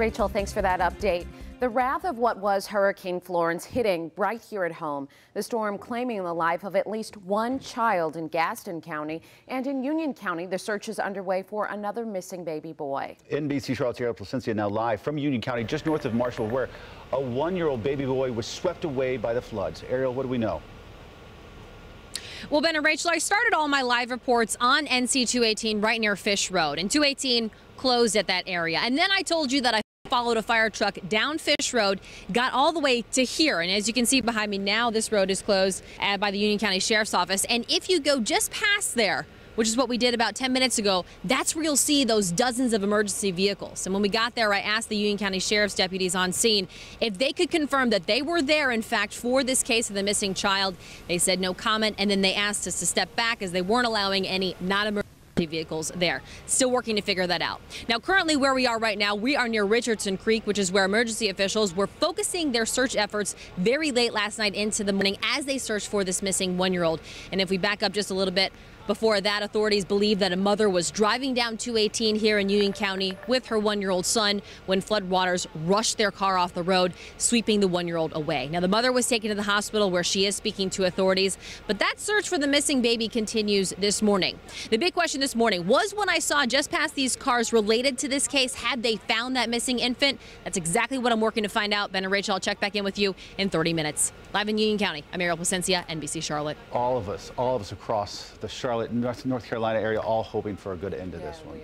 Rachel, thanks for that update. The wrath of what was Hurricane Florence hitting right here at home. The storm claiming the life of at least one child in Gaston County and in Union County. The search is underway for another missing baby boy. NBC Charlotte's Ariel Placencia now live from Union County, just north of Marshall, where a one-year-old baby boy was swept away by the floods. Ariel, what do we know? Well, Ben and Rachel, I started all my live reports on NC 218 right near Fish Road, and 218 closed at that area. And then I told you that I followed a fire truck down Fish Road, got all the way to here. And as you can see behind me now, this road is closed uh, by the Union County Sheriff's Office. And if you go just past there, which is what we did about 10 minutes ago, that's where you'll see those dozens of emergency vehicles. And when we got there, I asked the Union County Sheriff's deputies on scene if they could confirm that they were there, in fact, for this case of the missing child. They said no comment, and then they asked us to step back as they weren't allowing any not emergency vehicles there. Still working to figure that out. Now, currently where we are right now, we are near Richardson Creek, which is where emergency officials were focusing their search efforts very late last night into the morning as they searched for this missing one-year-old. And if we back up just a little bit, before that, authorities believe that a mother was driving down 218 here in Union County with her one-year-old son when floodwaters rushed their car off the road, sweeping the one-year-old away. Now, the mother was taken to the hospital where she is speaking to authorities, but that search for the missing baby continues this morning. The big question this morning was when I saw just past these cars related to this case, had they found that missing infant? That's exactly what I'm working to find out. Ben and Rachel, I'll check back in with you in 30 minutes. Live in Union County, I'm Ariel Placencia, NBC Charlotte. All of us, all of us across the Charlotte, North, North Carolina area, all hoping for a good end to yeah, this one.